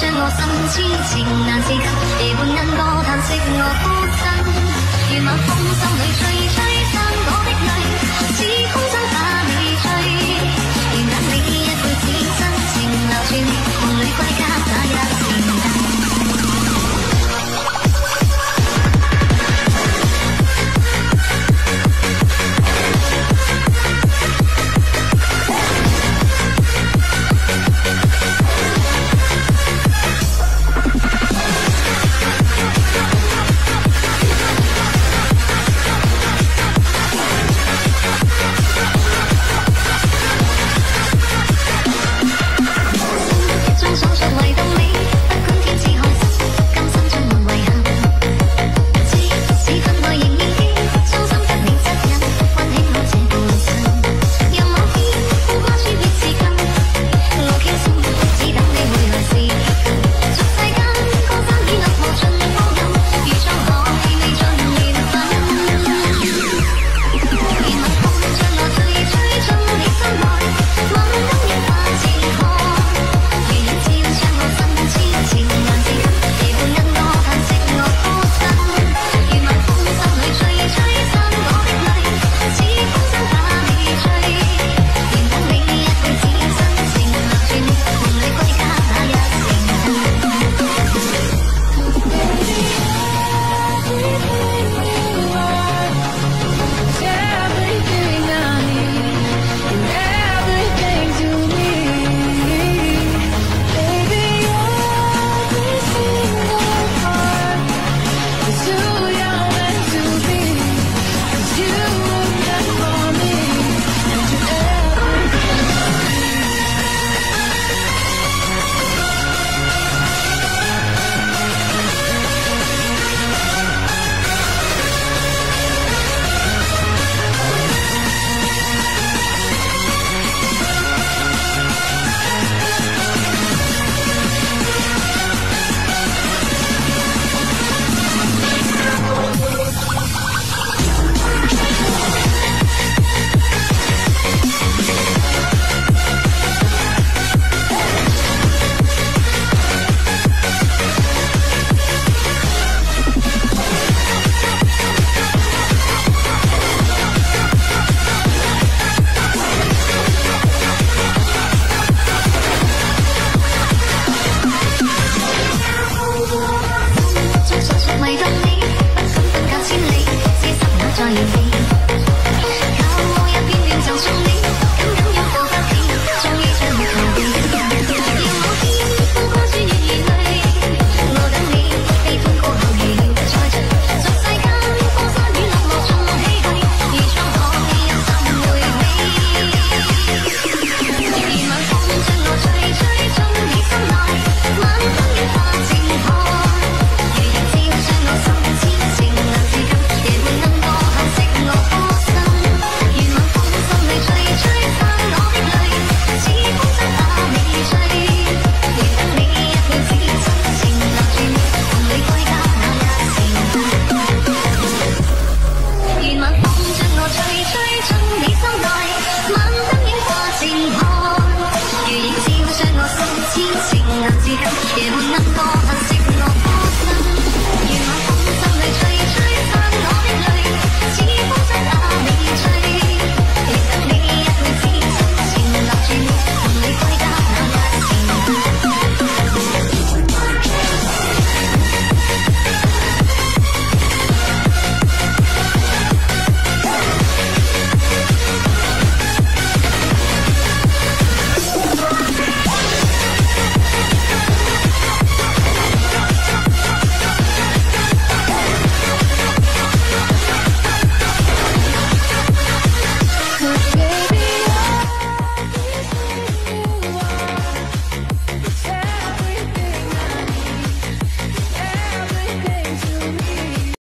将我心痴情难自禁夜半莺歌叹息我孤身。愿晚风心里吹吹散我的泪